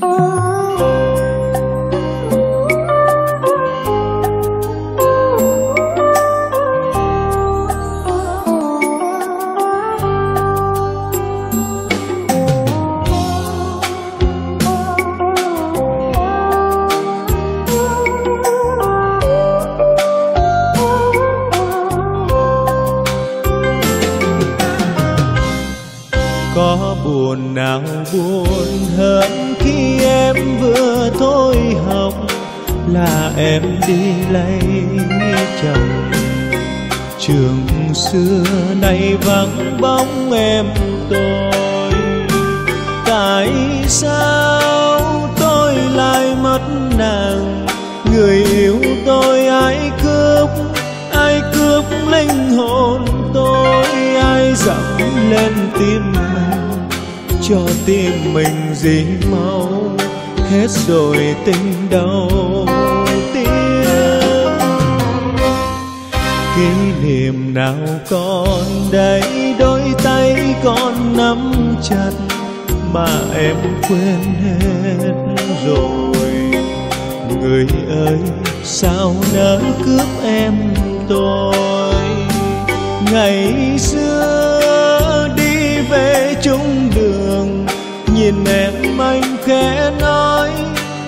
có em đi lấy chồng. Trường xưa nay vắng bóng em tôi. Tại sao tôi lại mất nàng? Người yêu tôi ai cướp? Ai cướp linh hồn tôi? Ai dẫm lên tim mình cho tim mình dì máu? Hết rồi tình đau. Kỷ niệm nào còn đây? Đôi tay con nắm chặt mà em quên hết rồi. Người ơi, sao nỡ cướp em tôi? Ngày xưa đi về chung đường, nhìn em anh khẽ nói,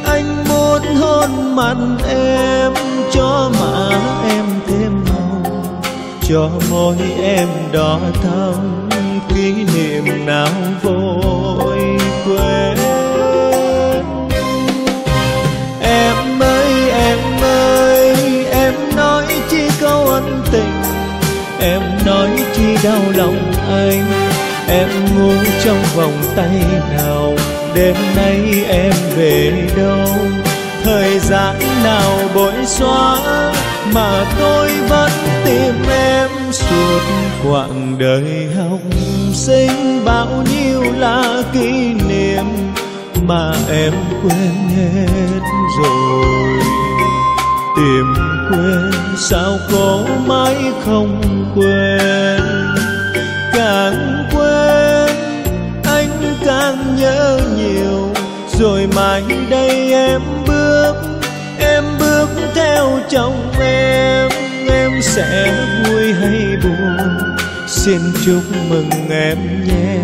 anh muốn hôn mặn em cho mà em cho môi em đỏ thắm, kỷ niệm nào vội quên. Em ơi em ơi, em nói chi câu ân tình, em nói chi đau lòng anh. Em ngủ trong vòng tay nào, đêm nay em về đâu? Thời gian nào bội xóa mà tôi vẫn tìm em suốt quãng đời học sinh. Bao nhiêu là kỷ niệm mà em quên hết rồi. Tìm quên sao có mãi không quên. Càng quên, anh càng nhớ nhiều. Rồi mai đây em bước em bước theo chồng em sẽ vui hay buồn. Xin chúc mừng em nhé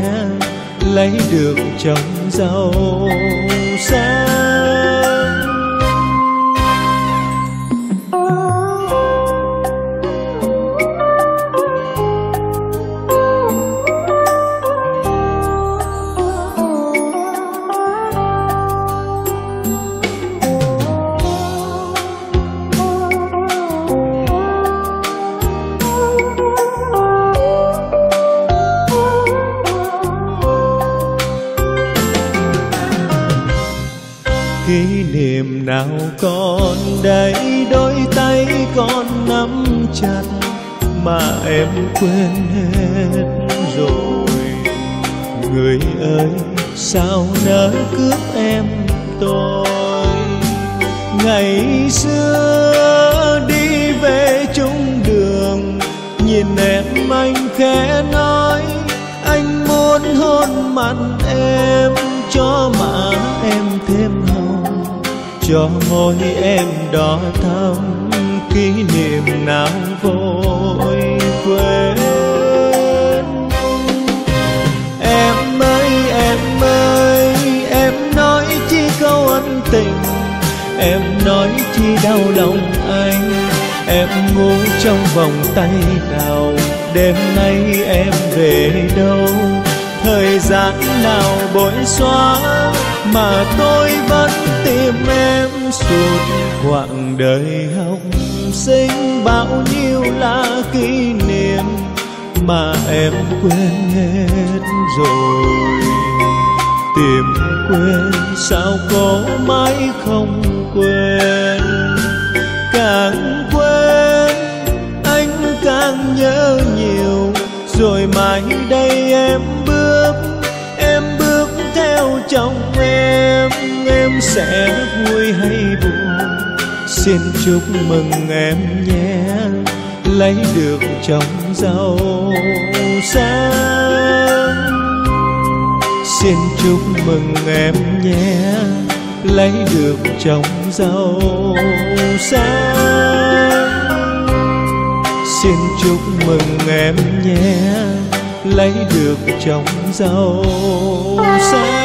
lấy được chồng giàu sang. Kỷ niệm nào còn đây? Đôi tay con nắm chặt mà em quên hết rồi. Người ơi, sao nỡ cướp em tôi? Ngày xưa đi về chung đường, nhìn em anh khẽ nói, anh muốn hôn mặn em cho mà cho môi em đỏ thắm, kỷ niệm nào vội quên. Em ơi em ơi, em nói chi câu ân tình, em nói chi đau lòng anh. Em ngủ trong vòng tay nào, đêm nay em về đâu? Thời gian nào bội xóa mà tôi vẫn tìm suốt quãng đời học sinh bao nhiêu là kỷ niệm mà em quên hết rồi. Tìm quên sao có mãi không quên. Càng quên, anh càng nhớ nhiều, rồi mai đây em theo chồng em em sẽ vui hay buồn. Xin chúc mừng em nhé, lấy được chồng giàu sang. Xin chúc mừng em nhé, lấy được chồng giàu sang. Xin chúc mừng em nhé, lấy được chồng giàu 人生。